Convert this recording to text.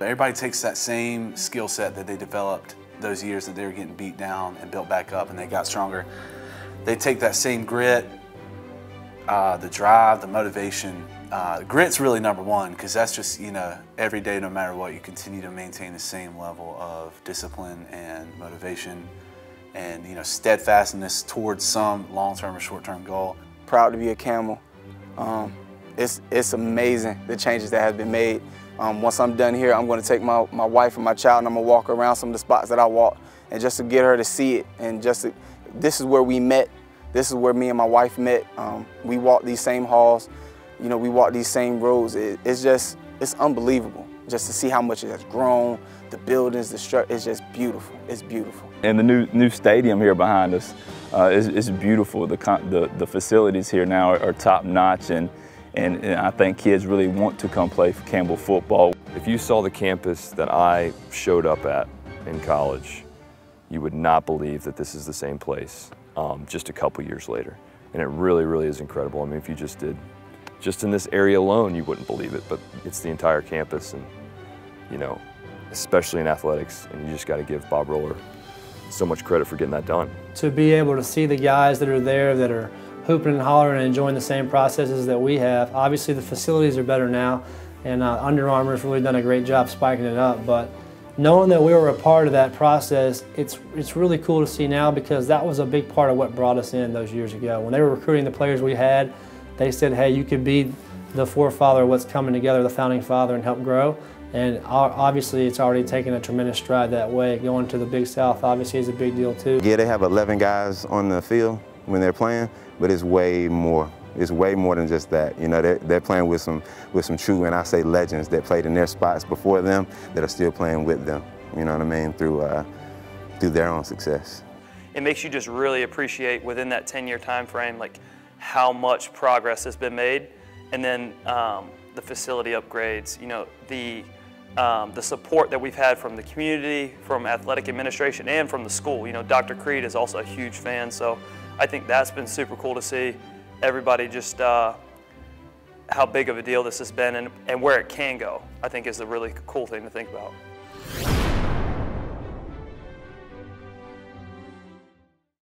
Everybody takes that same skill set that they developed those years that they were getting beat down and built back up and they got stronger. They take that same grit, uh, the drive, the motivation. Uh, grit's really number one because that's just, you know, every day, no matter what, you continue to maintain the same level of discipline and motivation and, you know, steadfastness towards some long-term or short-term goal. Proud to be a Camel. Um, it's, it's amazing the changes that have been made. Um, once I'm done here, I'm going to take my, my wife and my child and I'm going to walk around some of the spots that I walk and just to get her to see it and just to, this is where we met. This is where me and my wife met. Um, we walked these same halls. You know, we walked these same roads. It, it's just, it's unbelievable just to see how much it has grown. The buildings, the structure, it's just beautiful. It's beautiful. And the new new stadium here behind us uh, is, is beautiful. The, the, the facilities here now are, are top notch and, and, and I think kids really want to come play for Campbell football. If you saw the campus that I showed up at in college, you would not believe that this is the same place um, just a couple years later. And it really, really is incredible. I mean, if you just did, just in this area alone, you wouldn't believe it, but it's the entire campus and, you know, especially in athletics, and you just got to give Bob Roller so much credit for getting that done. To be able to see the guys that are there that are hooping and hollering and enjoying the same processes that we have. Obviously the facilities are better now and uh, Under Armour's really done a great job spiking it up, but knowing that we were a part of that process, it's, it's really cool to see now because that was a big part of what brought us in those years ago. When they were recruiting the players we had, they said, hey, you could be the forefather of what's coming together, the founding father, and help grow. And obviously, it's already taken a tremendous stride that way. Going to the Big South obviously is a big deal too. Yeah, they have 11 guys on the field when they're playing, but it's way more. It's way more than just that. You know, they're, they're playing with some with some true, and I say legends that played in their spots before them that are still playing with them. You know what I mean? Through uh, through their own success. It makes you just really appreciate within that 10-year time frame, like how much progress has been made, and then um, the facility upgrades. You know, the um, the support that we've had from the community, from athletic administration, and from the school. You know, Dr. Creed is also a huge fan, so I think that's been super cool to see everybody just uh, how big of a deal this has been and, and where it can go, I think is a really cool thing to think about.